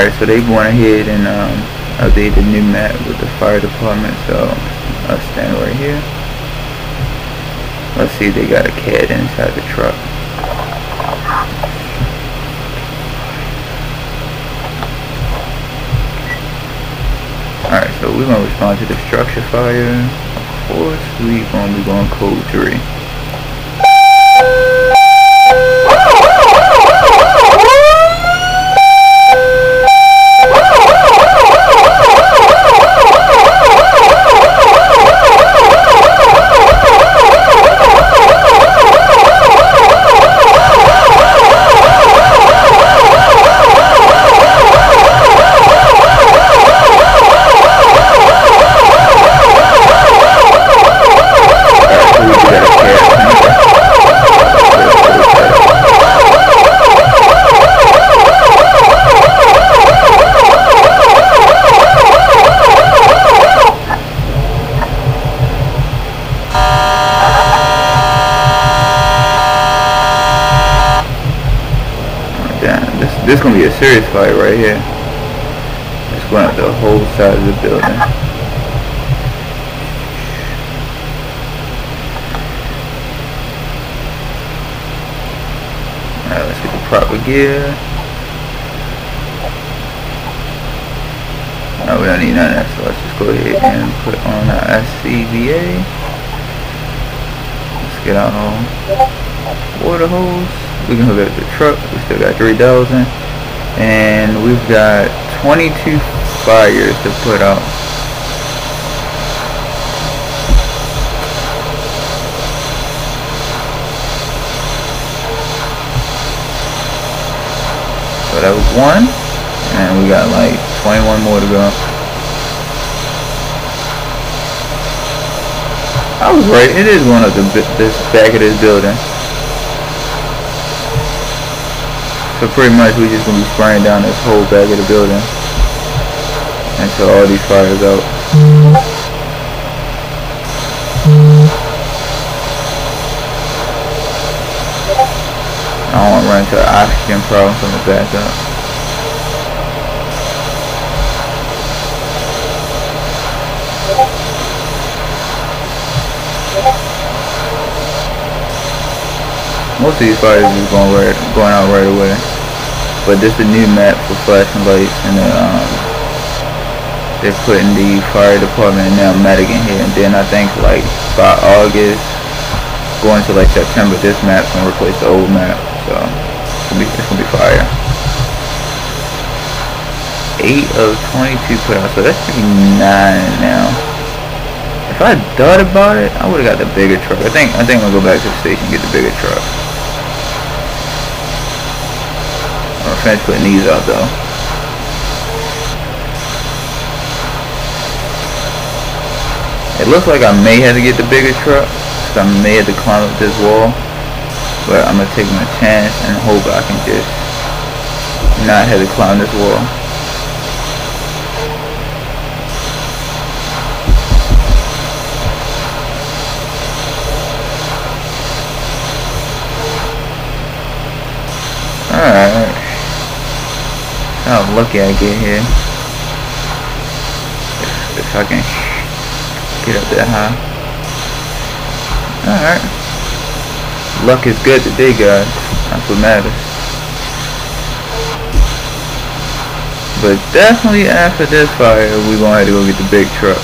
Alright, so they went ahead and um, updated the new map with the fire department, so I'll stand right here. Let's see if they got a CAD inside the truck. Alright, so we're gonna respond to the structure fire. Of course, we're gonna be going code 3. Serious fight right here. It's going up the whole side of the building. Alright, let's get the proper gear. No, we don't need none of that, so let's just go ahead and put on our SCBA. Let's get our water hose we can hook up the truck we still got 3000 and we've got 22 fires to put out so that was one and we got like 21 more to go. I was right it is one of the this back of this building So pretty much we're just gonna be spraying down this whole back of the building until all these fires out. I don't want to run into oxygen problem from the back up. Most of these fires is going right, going out right away. But this is a new map for flashing lights and um, they're putting the fire department and now medic in here. And then I think like by August going to like September this map's gonna replace the old map. So it's gonna be, it's gonna be fire. 8 of 22 put out so that's be 9 now. If I thought about it I would have got the bigger truck. I think I think I'm gonna go back to the station and get the bigger truck finish putting these out though. It looks like I may have to get the bigger truck. Cause I may have to climb up this wall. But I'm gonna take my chance and hope I can just not have to climb this wall. Alright. How lucky I get here. If, I can get up that high. Alright. Luck is good today, guys. That's what matters. But definitely after this fire, we're going to have to go get the big truck.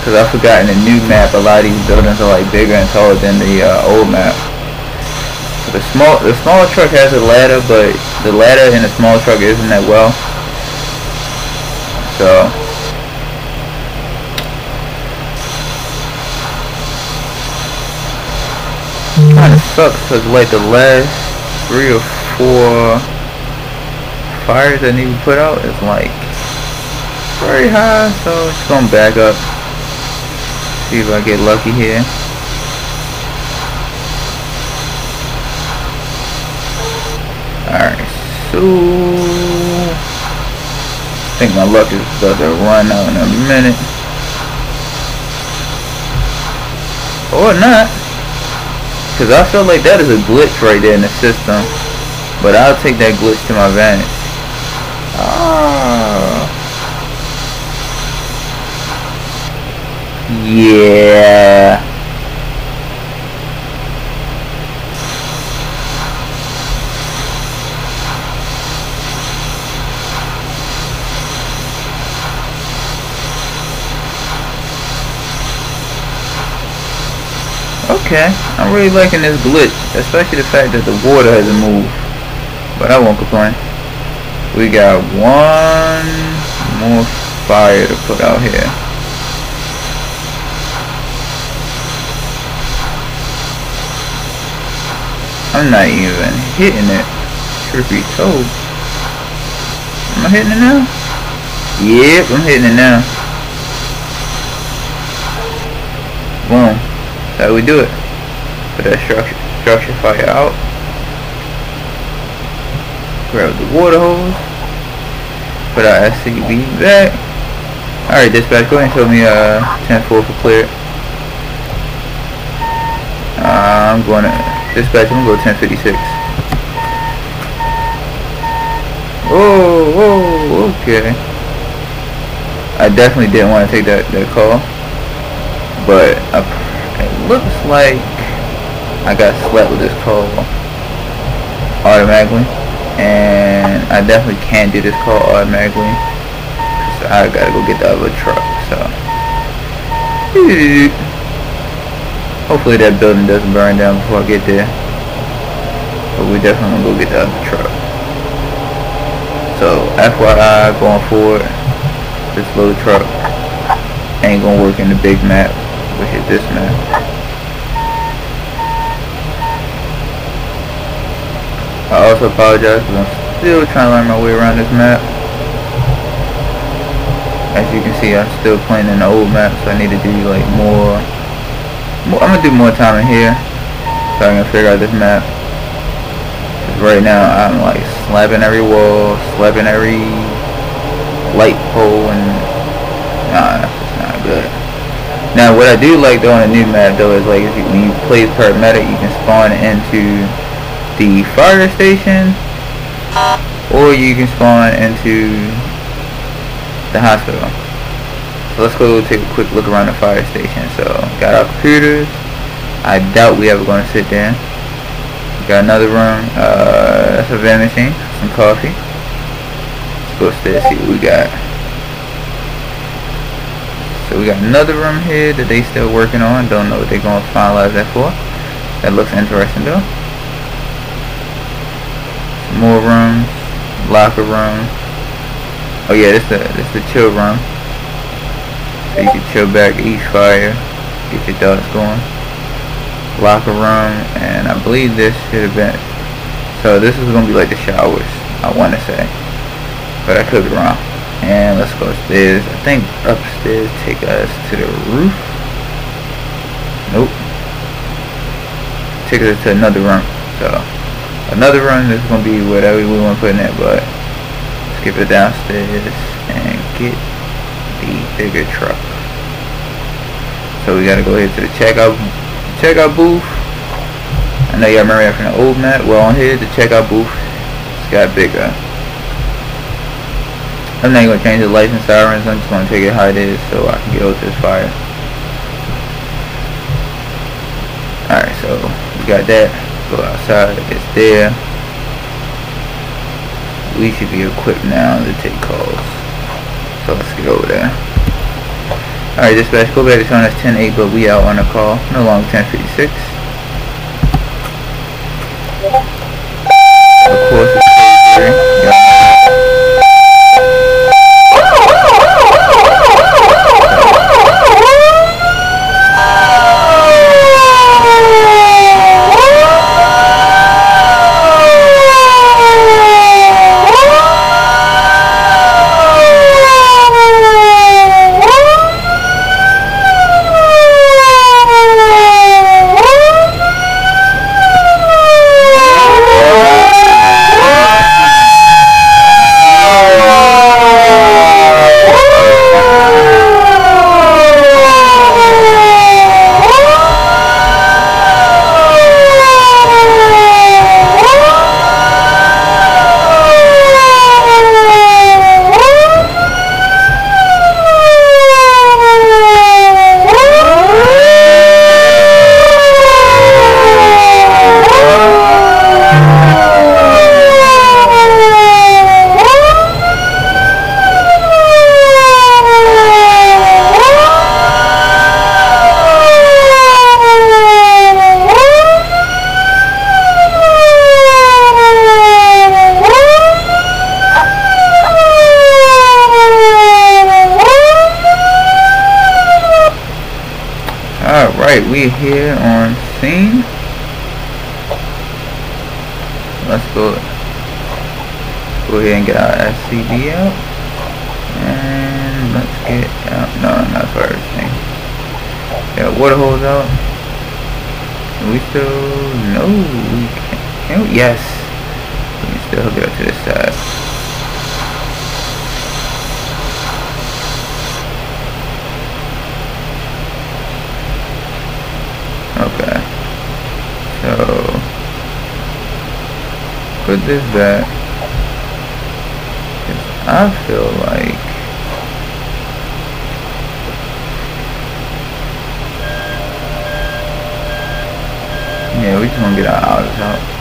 Because I forgot in the new map, a lot of these buildings are like bigger and taller than the uh, old map. The small, the smaller truck has a ladder, but the ladder in the small truck isn't that well. So. Kind of sucks because like the last three or four fires that need to put out is like very high. So it's gonna back up. See if I get lucky here So... I think my luck is about to run out in a minute. Or not. Because I feel like that is a glitch right there in the system. But I'll take that glitch to my advantage. Oh. Yeah. Okay, I'm really liking this glitch, especially the fact that the water hasn't moved. But I won't complain. We got one more fire to put out here. I'm not even hitting it. Be told. Am I hitting it now? Yep, I'm hitting it now. Boom. How we do it. Put that structure, structure fire out. Grab the water hose. Put our SCV back. Alright, dispatch, go ahead and show me uh 10-4 for clear. Uh, I'm going to, dispatch, I'm going to go 1056. Whoa, oh, okay. I definitely didn't want to take that, that call. But I looks like I got slept with this call automatically and I definitely can't do this call automatically. So I gotta go get the other truck so. Hopefully that building doesn't burn down before I get there. But we definitely gonna go get the other truck. So FYI going forward this little truck ain't gonna work in the big map. We hit this map also apologize I'm still trying to learn my way around this map. As you can see, I'm still playing in the old map, so I need to do like more, more I'm gonna do more time in here, so I can figure out this map. Right now I'm like slapping every wall, slapping every light pole, and nah, that's not good. Now, what I do like though on a new map though is like you, when you play paramedic, you can spawn into the fire station or you can spawn into the hospital. So let's go take a quick look around the fire station. So got our computers. I doubt we ever to sit there. Got another room. Uh, that's a vending machine. Some coffee. Let's go upstairs see what we got. So we got another room here that they still working on. Don't know what they're to finalize that for. That looks interesting though more rooms, locker room. Oh yeah, this the this the chill room. So you can chill back, eat fire, get your thoughts going. Locker room, and I believe this should have been. So this is gonna be like the showers, I want to say, but I could be wrong. And let's go upstairs. I think upstairs take us to the roof. Nope. Take us to another room. So another run is going to be whatever we want to put in it but skip it downstairs and get the bigger truck. So we got to go ahead to the checkout checkout booth. I know y'all remember that from the old map. Well on here the checkout booth it's got bigger. I'm not going to change the license sirens. I'm just going to take it how it is so I can get over this fire. Alright so we got that go outside it's there we should be equipped now to take calls. So let's get over there. Alright dispatch go back to on us 10-8 but we out on a call. No long 1056 of course it's 33 see here on scene. Let's go go ahead and get our SCD out. And let's get out. No not first thing. yeah water hose out. We still no we can't. Can we? yes. We can still get up to this side. Put this back. I feel like Yeah, we just want to get our outers out.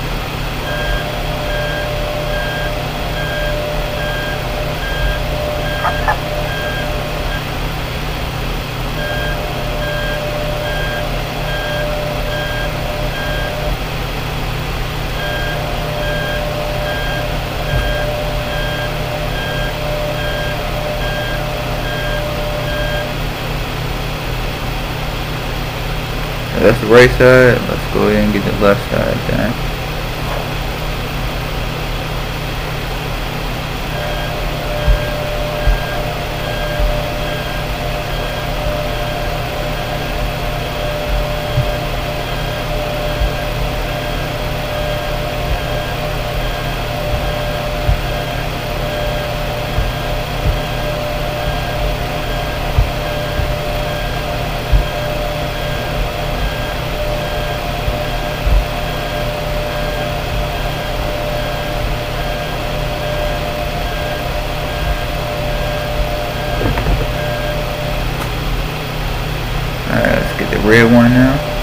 That's the right side. Let's go ahead and get the left side done. red one now.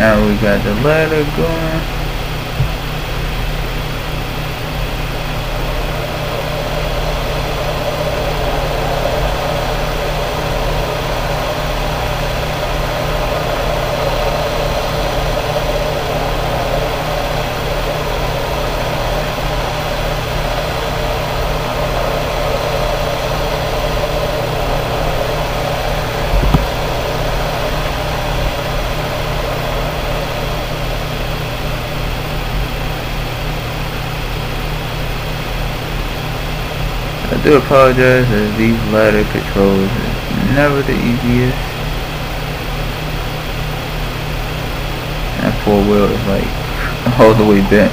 now we got the ladder going I do apologize as these ladder controls is never the easiest. That four wheel is like all the way bent.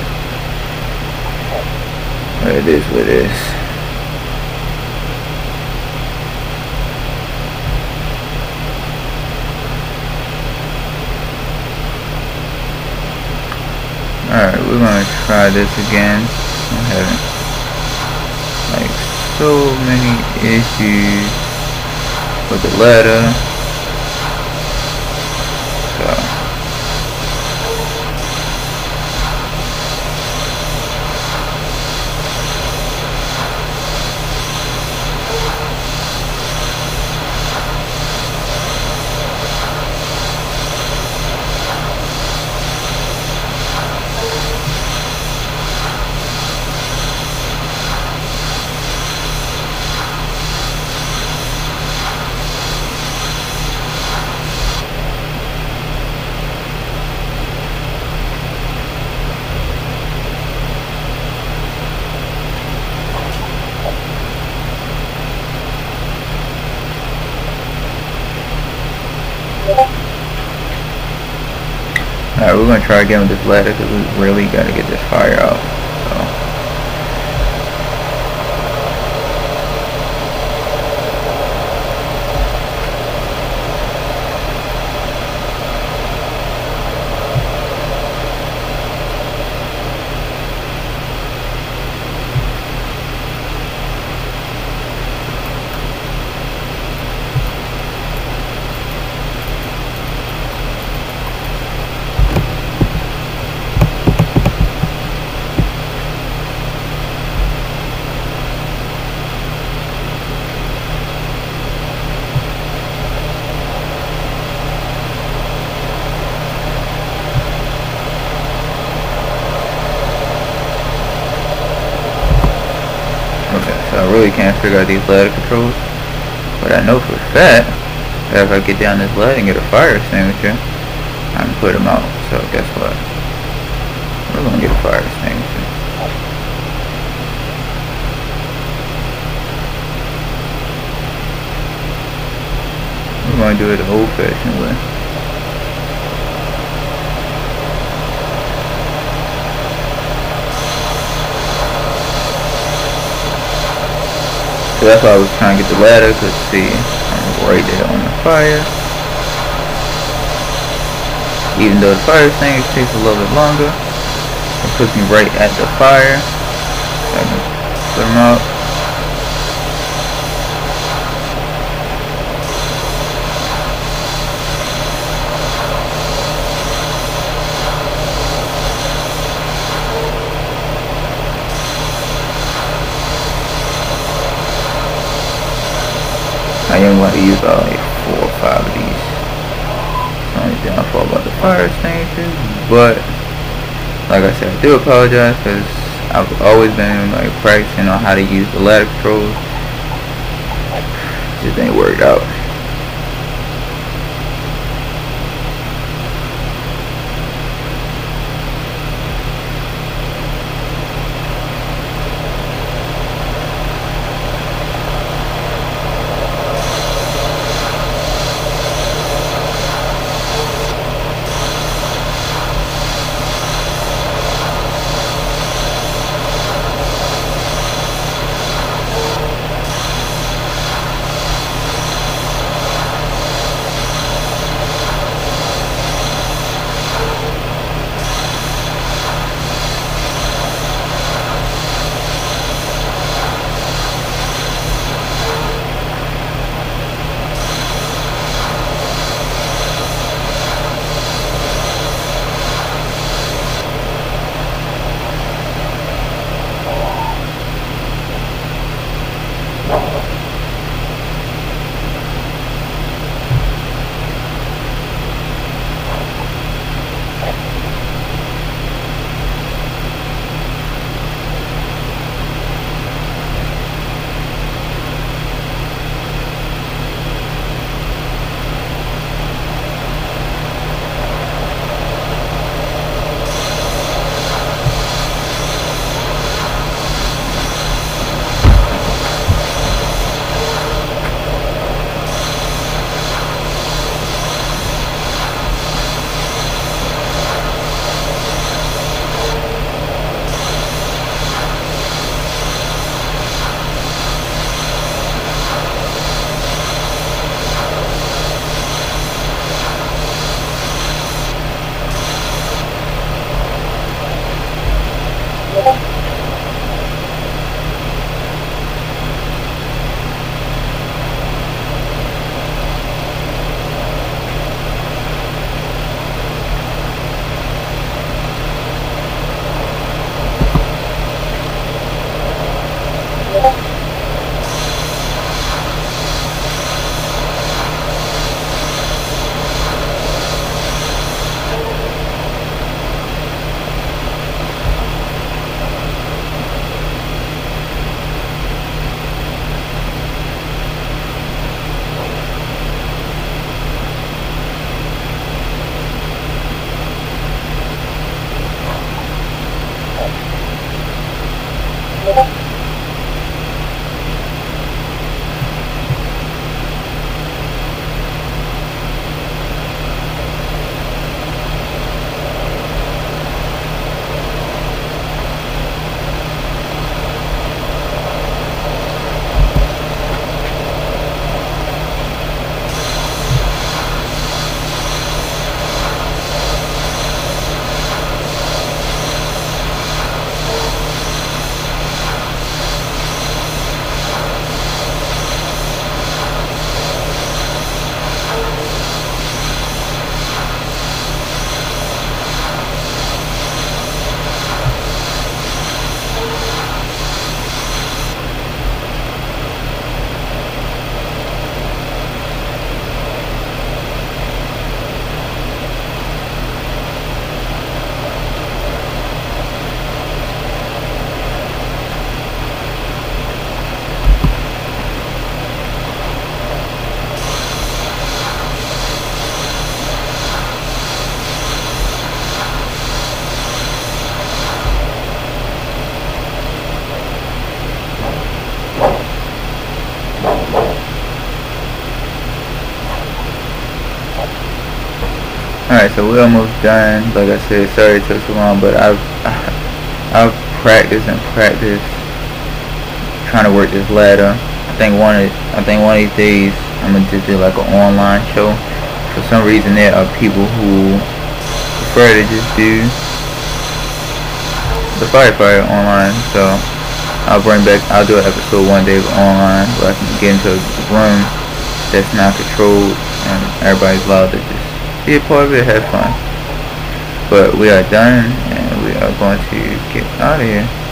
But it is what it is. Alright, we're gonna try this again. I haven't so many issues with the letter try again with this ladder because we really gotta get this fire out. really can't figure out these ladder controls. But I know for a fact that if I get down this ladder and get a fire extinguisher, I can put them out. So guess what? We're gonna get a fire extinguisher. We're gonna do it the old fashioned way. That's why I was trying to get the ladder, cause see, I'm right there on the fire. Even though the fire thing takes a little bit longer, it puts me right at the fire. Put them am going to use about like four or five of these. Only downfall about the fire extinguishers, but like I said, I do apologize because I've always been like practicing on how to use the ladder controls. Just ain't worked out. Alright, so we're almost done. Like I said, sorry it took so long, but I've I've practiced and practiced trying to work this ladder. I think one of I think one of these days I'm gonna just do like an online show. For some reason there are people who prefer to just do the firefighter online, so I'll bring back I'll do an episode one day online where I can get into a room that's not controlled and everybody's allowed to just a part of it, have fun. But we are done and we are going to get out of here.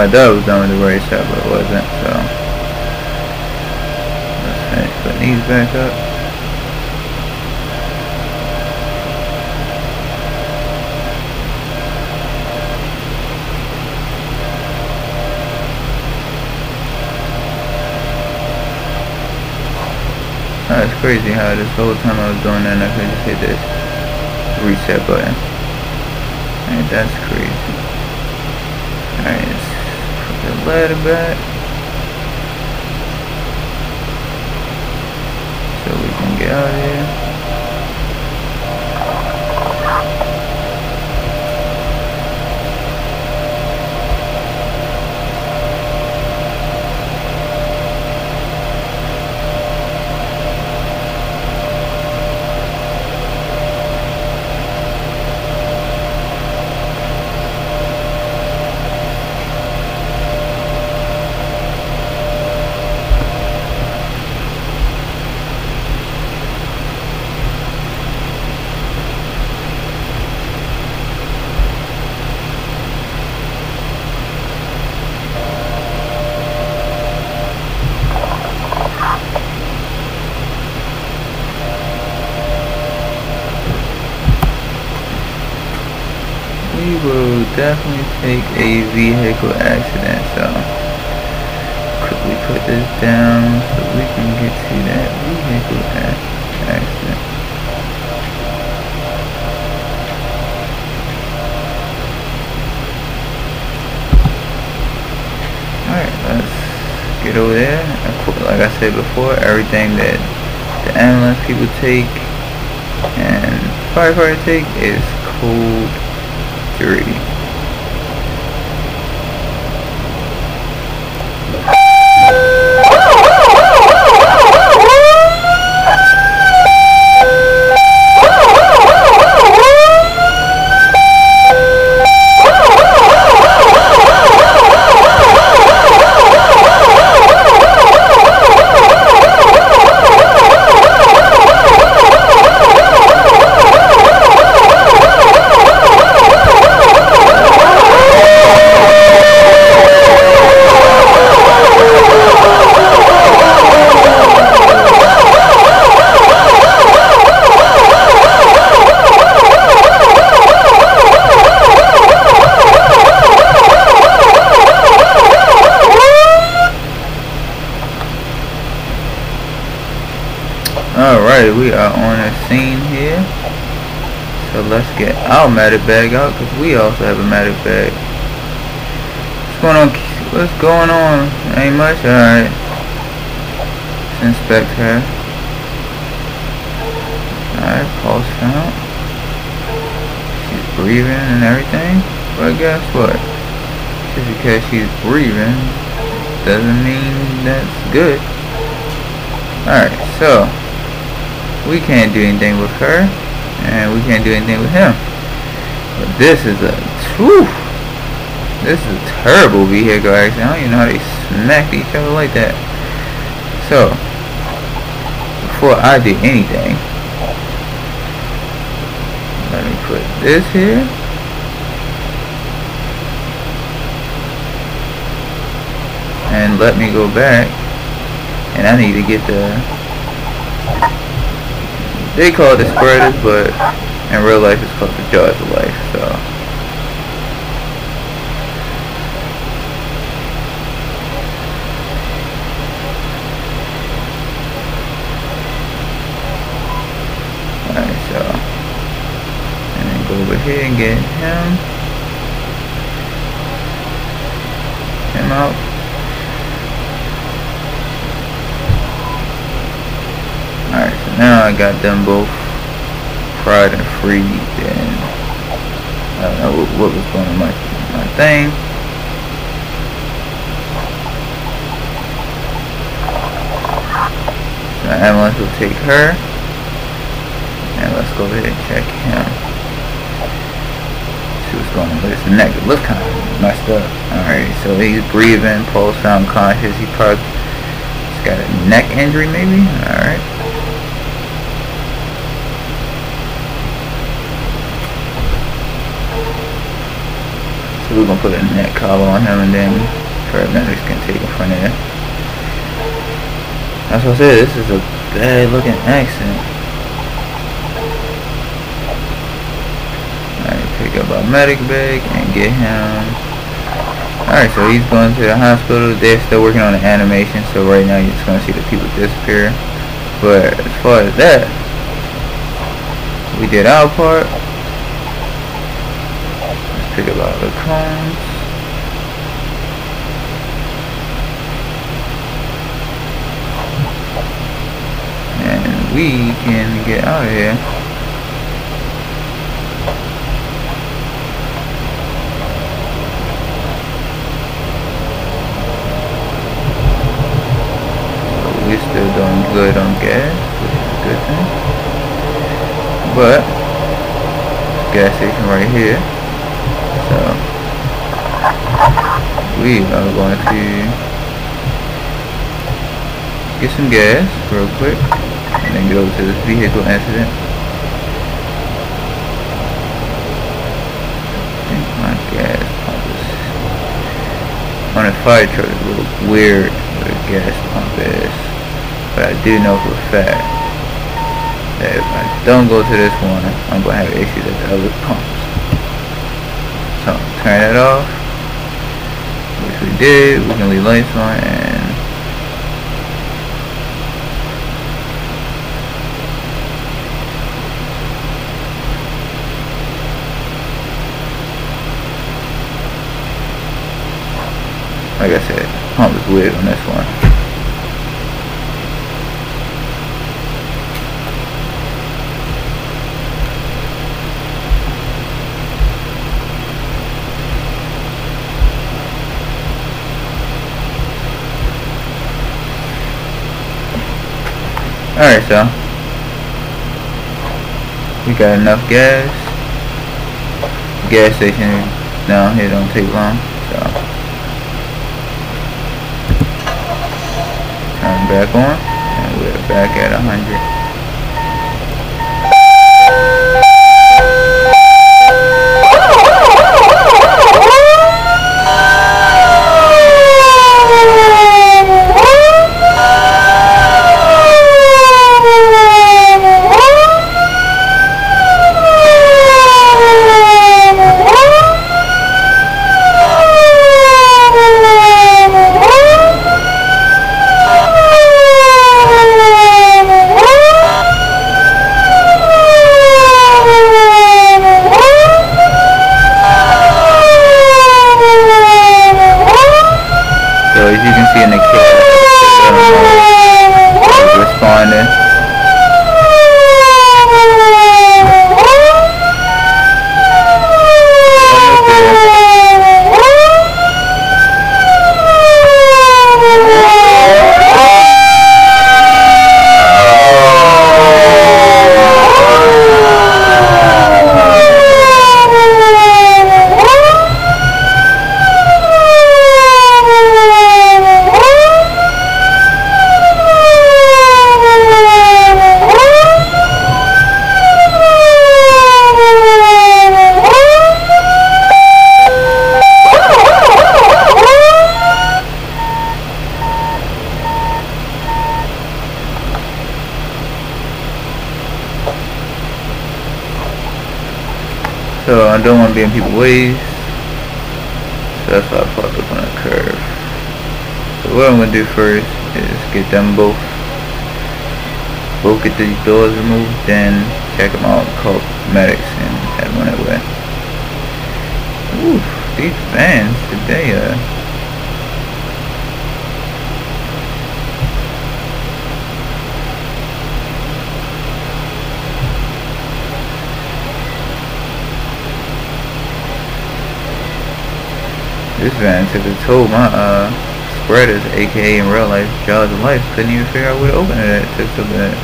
I thought it was the race up, but it wasn't, so let's finish putting these back up. Ah, that's crazy how this whole time I was doing that I could just hit this reset button. And that's crazy. Alright, the ladder back. So we can get out of here. vehicle accident. So quickly put this down so we can get to that vehicle accident. Alright, let's get over there. Like I said before, everything that the ambulance people take and firefighters take is code 3. We are on a scene here. So let's get our medic bag out because we also have a medic bag. What's going on? What's going on? Ain't much? Alright. Let's inspect her. Alright, pulse count. She's breathing and everything. But guess what? Just because she's breathing doesn't mean that's good. Alright, so we can't do anything with her and we can't do anything with him but this is a whew, this is a terrible vehicle accident I don't even know how they smacked each other like that so before I do anything, let me put this here. And let me go back. And I need to get the... They call it the spreaders, but in real life it's called the jaws of life, so... Alright, so. And then go over here and get him. Him out. Alright, so now I got them both fried and freed and I don't know what, what was going on my, my thing. So ambulance will take her. And let's go ahead and check him see what's going on with his neck. It looks kind of messed up. Alright, so he's breathing, pulse sound conscious. He probably got a neck injury maybe? Alright. So we're gonna put a neck collar on him and then paramedics can take him from there. That's what I said, this is a bad looking accident. pick up a medic bag and get him alright so he's going to the hospital they're still working on the animation so right now you're just going to see the people disappear but as far as that we did our part pick up all the cones and we can get out of here we're still doing good on gas, which is a good thing. But, gas station right here. So, we are going to get some gas real quick and then get over to this vehicle accident I think my gas pump is on a fire truck is a little weird where the gas pump is. But I do know for a fact that if I don't go to this one, I'm going to have issues at the other pumps. Turn that off. Which we did. We can leave lights on and like I said, pump is weird on this one. Alright, so we got enough gas. Gas station down here don't take long, so turn back on and we're back at 100. To be in people's ways. So that's why I parked up on a curve. So what I'm gonna do first is get them both both get these doors removed, then check them out, call medics and head on that way. Ooh, these fans today uh Took a toll. My uh, spreaders, aka in real life, jaws of life, couldn't even figure out where to open it. It took so bad.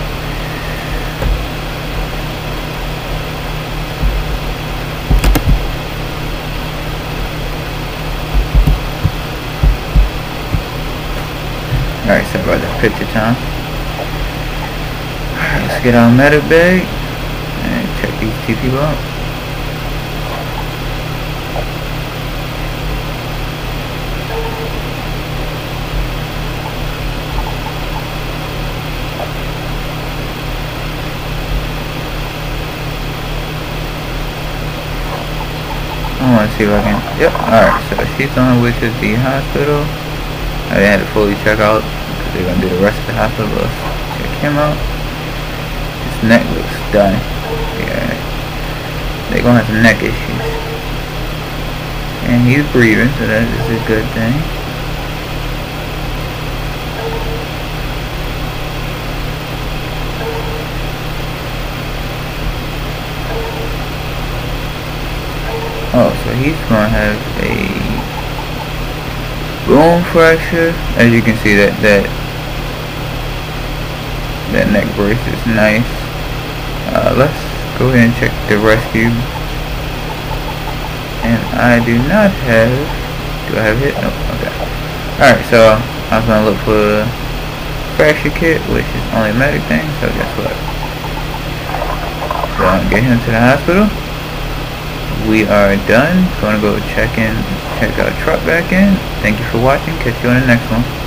Alright, so about the picture time. Alright, let's get our medic bag and check these people out. See if I can. Yep. Alright, so she's on her way to the hospital. I have to fully check out because they're going to do the rest of the hospital. Let's check him out. His neck looks done. Yeah. They're going to have some neck issues. And he's breathing, so that is a good thing. Oh, so he's gonna have a bone fracture. As you can see, that that that neck brace is nice. Uh, let's go ahead and check the rescue. And I do not have. Do I have it? No. Okay. All right. So I was gonna look for fracture kit, which is only a medic thing. So guess what? So get him to the hospital we are done. Gonna go check in, check our truck back in. Thank you for watching. Catch you on the next one.